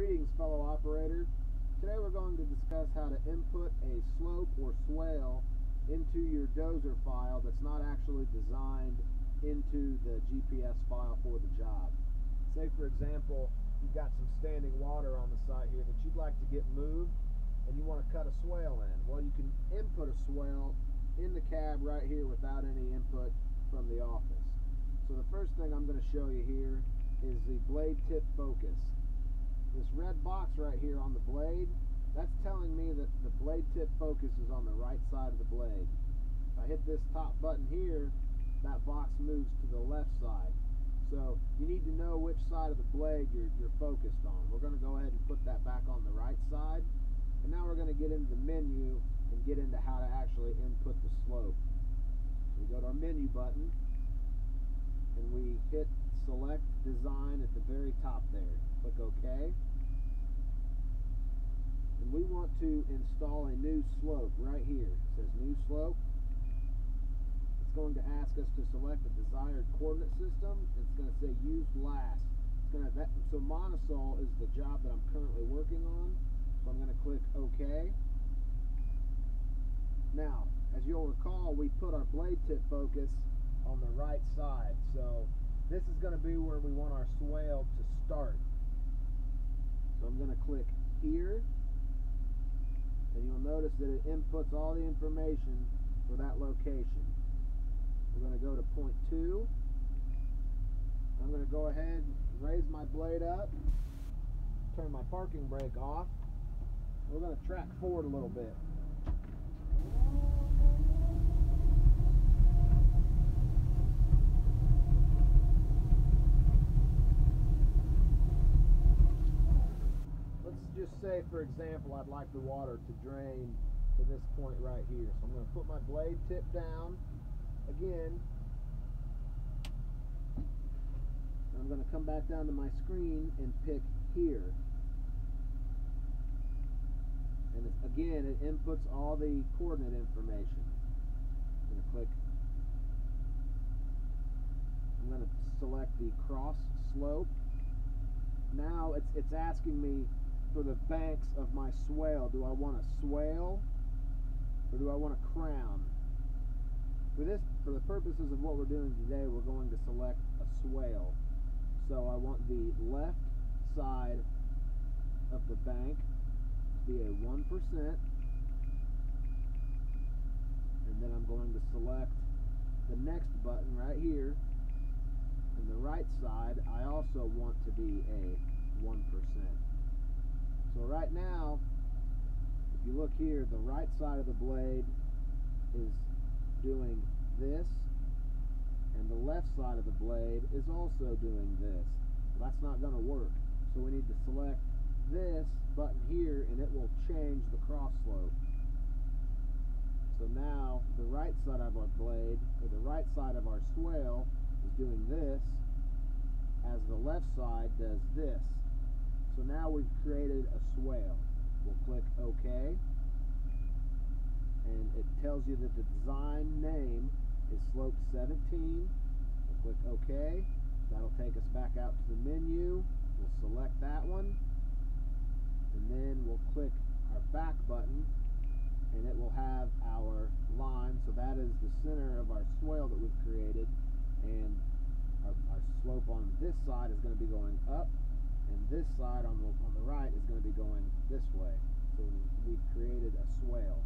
Greetings fellow operator. Today we're going to discuss how to input a slope or swale into your dozer file that's not actually designed into the GPS file for the job. Say for example you've got some standing water on the site here that you'd like to get moved and you want to cut a swale in. Well you can input a swale in the cab right here without any input from the office. So the first thing I'm going to show you here is the blade tip focus. This red box right here on the blade, that's telling me that the blade tip focus is on the right side of the blade. If I hit this top button here, that box moves to the left side. So you need to know which side of the blade you're, you're focused on. We're going to go ahead and put that back on the right side. And now we're going to get into the menu and get into how to actually input the slope. So we go to our menu button and we hit select design at the very top there. Click OK. And we want to install a new slope right here. It says new slope. It's going to ask us to select the desired coordinate system. It's going to say use last. It's going to that, so Monosol is the job that I'm currently working on. So I'm going to click OK. Now, as you'll recall, we put our blade tip focus on the right side. So this is going to be where we want our swale to start. So I'm going to click here and you'll notice that it inputs all the information for that location. We're going to go to point two. I'm going to go ahead and raise my blade up, turn my parking brake off. We're going to track forward a little bit. Say, for example, I'd like the water to drain to this point right here. So I'm going to put my blade tip down again. I'm going to come back down to my screen and pick here. And again, it inputs all the coordinate information. I'm going to click. I'm going to select the cross slope. Now it's, it's asking me for the banks of my swale. Do I want a swale or do I want a crown? For this, for the purposes of what we're doing today, we're going to select a swale. So I want the left side of the bank to be a 1%. And then I'm going to select the next button right here. And the right side, I also want to be a 1%. So right now, if you look here, the right side of the blade is doing this, and the left side of the blade is also doing this. Well, that's not going to work. So we need to select this button here, and it will change the cross slope. So now the right side of our blade, or the right side of our swale, is doing this, as the left side does this. So now we've created a swale. We'll click OK. And it tells you that the design name is slope 17. We'll click OK. That'll take us back out to the menu. We'll select that one. And then we'll click our back button and it will have our line. So that is the center of our swale that we've created. And our, our slope on this side is going to be going up and this side on the on the right is going to be going this way. So we've created a swale.